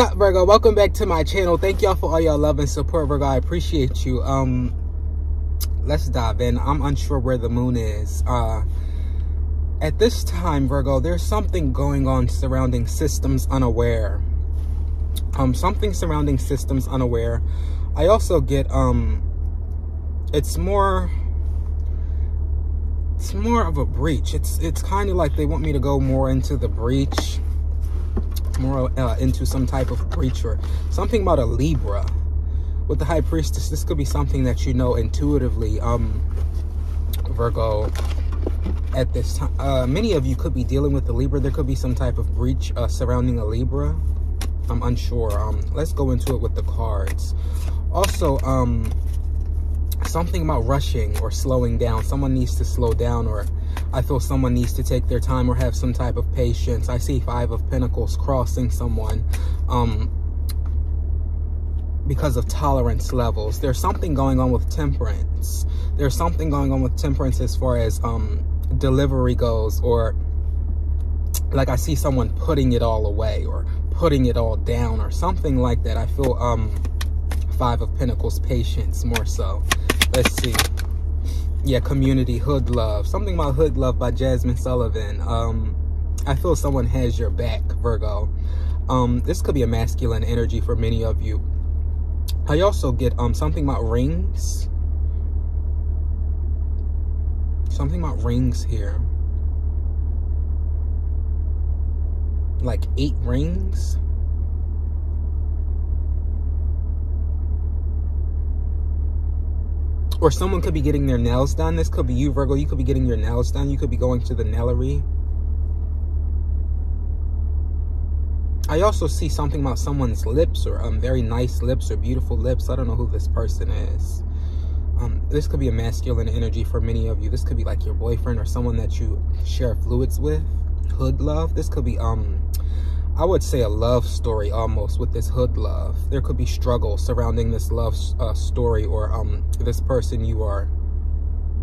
up virgo? Welcome back to my channel. Thank y'all for all y'all love and support virgo. I appreciate you. Um let's dive in. I'm unsure where the moon is. Uh at this time virgo there's something going on surrounding systems unaware. Um something surrounding systems unaware. I also get um it's more it's more of a breach. It's it's kind of like they want me to go more into the breach more uh, into some type of breach or something about a Libra. With the High Priestess, this could be something that you know intuitively, um, Virgo, at this time. Uh, many of you could be dealing with the Libra. There could be some type of breach uh, surrounding a Libra. I'm unsure. Um, let's go into it with the cards. Also, um, something about rushing or slowing down. Someone needs to slow down or I feel someone needs to take their time or have some type of patience. I see Five of Pentacles crossing someone um, because of tolerance levels. There's something going on with temperance. There's something going on with temperance as far as um, delivery goes or like I see someone putting it all away or putting it all down or something like that. I feel um, Five of Pentacles patience more so. Let's see yeah community hood love. Something about hood love by Jazmine Sullivan. Um i feel someone has your back virgo. Um this could be a masculine energy for many of you. I also get um something about rings. Something about rings here. Like eight rings or someone could be getting their nails done. This could be you, Virgo. You could be getting your nails done. You could be going to the nailery. I also see something about someone's lips or um, very nice lips or beautiful lips. I don't know who this person is. Um, this could be a masculine energy for many of you. This could be like your boyfriend or someone that you share fluids with. Hood love. This could be um I would say a love story almost with this hood love. There could be struggle surrounding this love uh, story or um, this person you are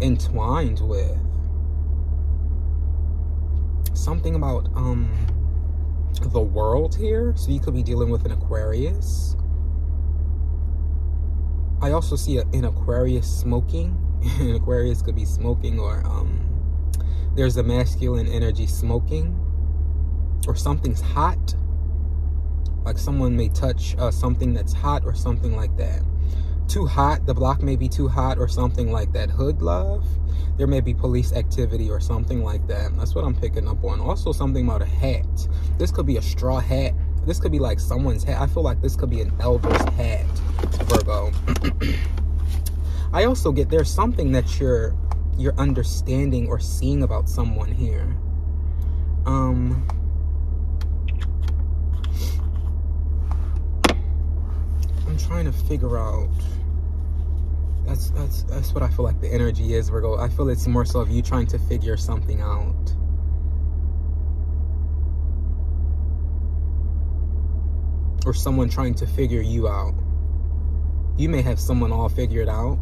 entwined with. Something about um, the world here. So you could be dealing with an Aquarius. I also see a, an Aquarius smoking. an Aquarius could be smoking or um, there's a masculine energy smoking or something's hot like someone may touch uh, something that's hot or something like that. Too hot the block may be too hot or something like that. Hood love there may be police activity or something like that. That's what i'm picking up on. Also something about a hat. This could be a straw hat. This could be like someone's hat. I feel like this could be an elder's hat virgo. I also get there's something that you're you're understanding or seeing about someone here. Um I'm trying to figure out. That's that's that's what I feel like the energy is, Virgo. I feel it's more so of you trying to figure something out. Or someone trying to figure you out. You may have someone all figured out.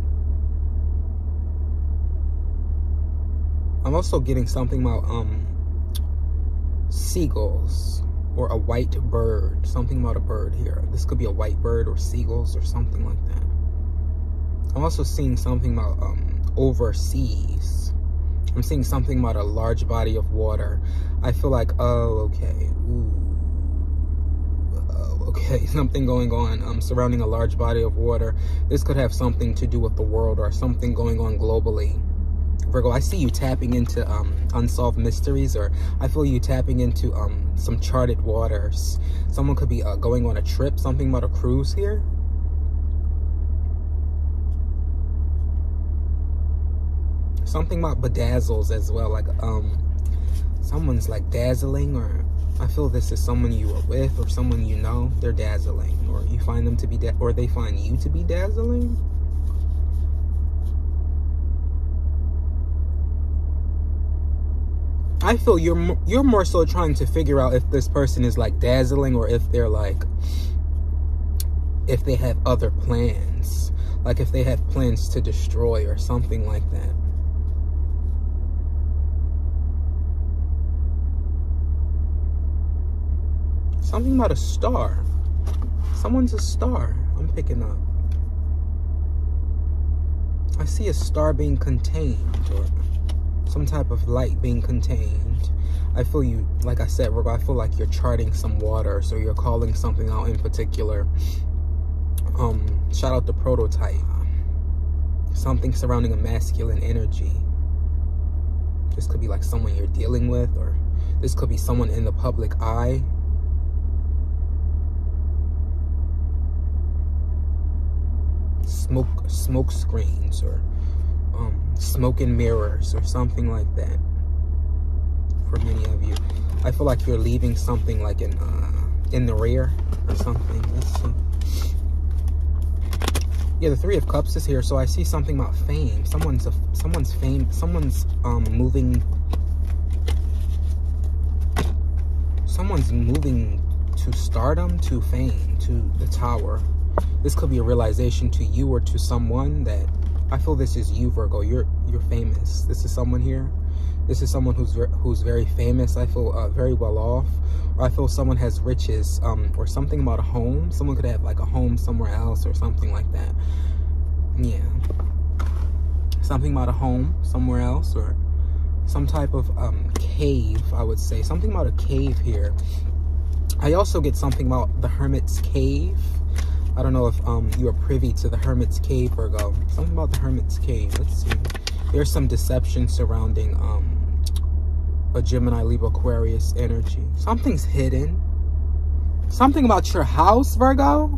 I'm also getting something about um seagulls or a white bird. Something about a bird here. This could be a white bird or seagulls or something like that. I'm also seeing something about um, overseas. I'm seeing something about a large body of water. I feel like, oh, okay. Ooh. Oh, okay, something going on um, surrounding a large body of water. This could have something to do with the world or something going on globally. Virgo, I see you tapping into um, unsolved mysteries, or I feel you tapping into um, some charted waters. Someone could be uh, going on a trip, something about a cruise here. Something about bedazzles as well, like um, someone's like dazzling, or I feel this is someone you are with or someone you know. They're dazzling, or you find them to be, or they find you to be dazzling. I feel you're you're more so trying to figure out if this person is like dazzling or if they're like if they have other plans, like if they have plans to destroy or something like that. Something about a star. Someone's a star. I'm picking up. I see a star being contained or some type of light being contained. I feel you, like I said, I feel like you're charting some water, so you're calling something out in particular. Um, shout out the prototype. Something surrounding a masculine energy. This could be like someone you're dealing with, or this could be someone in the public eye. Smoke, smoke screens, or um, smoke and mirrors, or something like that for many of you. I feel like you're leaving something like in uh, in the rear or something. Let's see. Yeah, the Three of Cups is here, so I see something about fame. Someone's a, someone's fame. Someone's um, moving. Someone's moving to stardom, to fame, to the tower. This could be a realization to you or to someone that I feel this is you, Virgo. You're you're famous. This is someone here this is someone who's who's very famous. I feel uh, very well off. Or I feel someone has riches um, or something about a home. Someone could have like a home somewhere else or something like that. Yeah. Something about a home somewhere else or some type of um, cave, I would say. Something about a cave here. I also get something about the Hermit's Cave. I don't know if um, you are privy to the Hermit's Cave, Virgo. Something about the Hermit's Cave. Let's see. There's some deception surrounding um, a Gemini, Libra, Aquarius energy. Something's hidden. Something about your house, Virgo.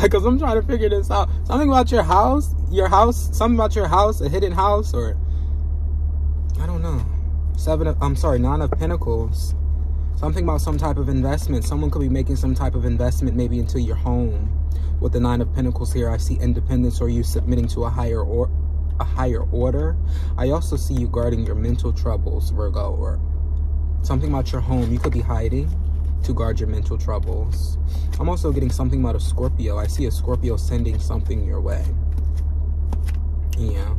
Because I'm trying to figure this out. Something about your house, your house, something about your house, a hidden house, or I don't know. Seven of, I'm sorry, nine of pentacles. Something about some type of investment. Someone could be making some type of investment maybe into your home. With the nine of pentacles here, I see independence or you submitting to a higher or a higher order. I also see you guarding your mental troubles, Virgo, or something about your home. You could be hiding to guard your mental troubles. I'm also getting something about a Scorpio. I see a Scorpio sending something your way. Yeah.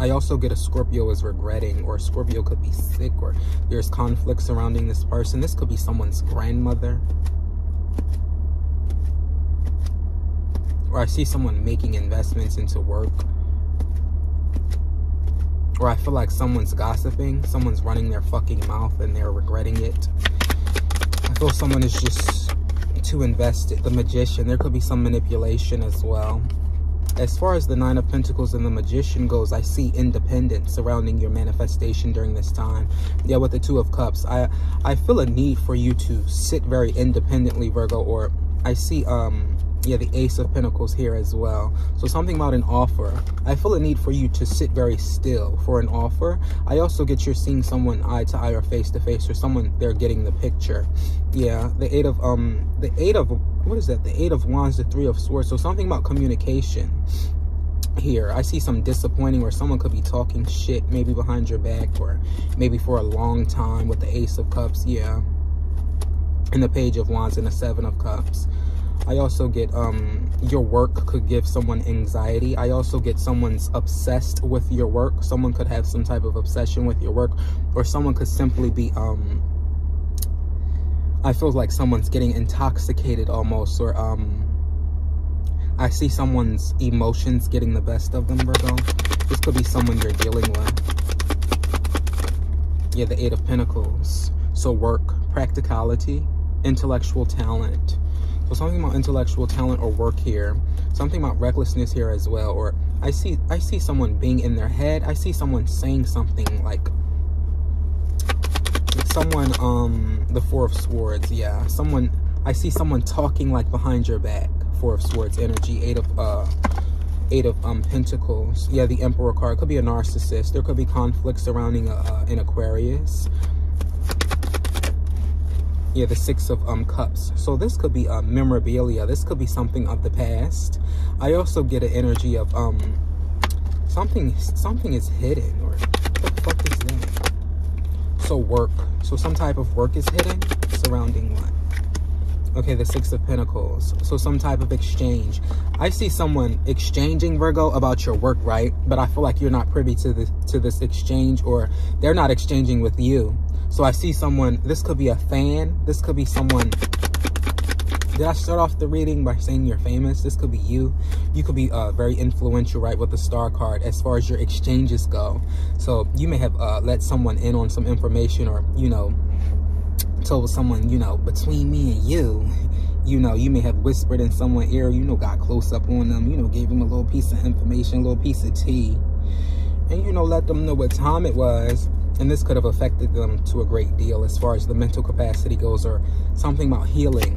I also get a Scorpio is regretting or Scorpio could be sick or there's conflict surrounding this person. This could be someone's grandmother. or I see someone making investments into work, or I feel like someone's gossiping, someone's running their fucking mouth and they're regretting it. I feel someone is just too invested. The Magician, there could be some manipulation as well. As far as the Nine of Pentacles and the Magician goes, I see independence surrounding your manifestation during this time. Yeah, with the Two of Cups, I I feel a need for you to sit very independently, Virgo, or I see um yeah the ace of pentacles here as well. So something about an offer. I feel a need for you to sit very still for an offer. I also get you're seeing someone eye to eye or face to face or someone they're getting the picture. Yeah the eight of um the eight of what is that? The eight of wands the three of swords. So something about communication here. I see some disappointing where someone could be talking shit maybe behind your back or maybe for a long time with the ace of cups. Yeah. And the page of wands and the seven of cups I also get um, your work could give someone anxiety. I also get someone's obsessed with your work. Someone could have some type of obsession with your work or someone could simply be, um, I feel like someone's getting intoxicated almost or um, I see someone's emotions getting the best of them, Virgo. This could be someone you're dealing with. Yeah, the Eight of Pentacles. So work, practicality, intellectual talent, so something about intellectual talent or work here. Something about recklessness here as well. Or I see I see someone being in their head. I see someone saying something like someone um the four of swords yeah someone i see someone talking like behind your back four of swords energy eight of uh eight of um pentacles yeah the emperor card could be a narcissist there could be conflict surrounding uh, an aquarius yeah the six of um cups. So this could be uh, memorabilia. This could be something of the past. I also get an energy of um something something is hidden or what the fuck is that? So work. So some type of work is hidden? Surrounding what? Okay the six of pentacles. So some type of exchange. I see someone exchanging virgo about your work right? But i feel like you're not privy to this to this exchange or they're not exchanging with you So I see someone, this could be a fan. This could be someone did I start off the reading by saying you're famous? This could be you. You could be uh, very influential, right, with the star card as far as your exchanges go. So you may have uh, let someone in on some information or, you know, told someone, you know, between me and you, you know, you may have whispered in someone's ear, you know, got close up on them, you know, gave them a little piece of information, a little piece of tea. And, you know, let them know what time it was. And this could have affected them to a great deal as far as the mental capacity goes or something about healing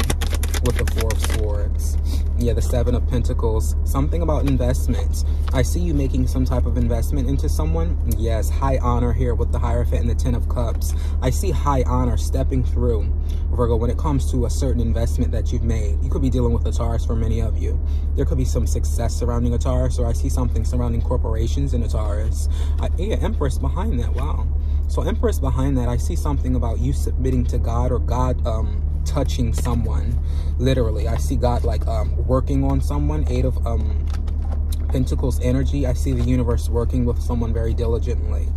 with the Four of Swords. Yeah, the Seven of Pentacles. Something about investments. I see you making some type of investment into someone. Yes, high honor here with the Hierophant and the Ten of Cups. I see high honor stepping through, Virgo, when it comes to a certain investment that you've made. You could be dealing with a Taurus for many of you. There could be some success surrounding a Taurus, or I see something surrounding corporations in a Taurus. I, yeah, Empress behind that. Wow. So Empress behind that, I see something about you submitting to God or God um, touching someone. Literally i see god like um working on someone. Eight of um pentacles energy. I see the universe working with someone very diligently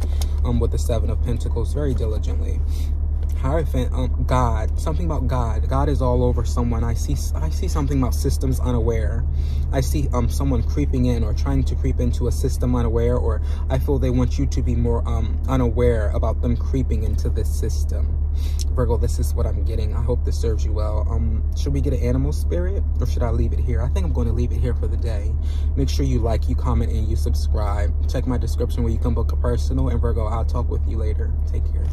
um with the seven of pentacles very diligently Hierophant, um, God, something about God. God is all over someone. I see, I see something about systems unaware. I see um someone creeping in or trying to creep into a system unaware, or I feel they want you to be more um unaware about them creeping into this system. Virgo, this is what I'm getting. I hope this serves you well. Um, should we get an animal spirit or should I leave it here? I think I'm going to leave it here for the day. Make sure you like, you comment, and you subscribe. Check my description where you can book a personal. And Virgo, I'll talk with you later. Take care.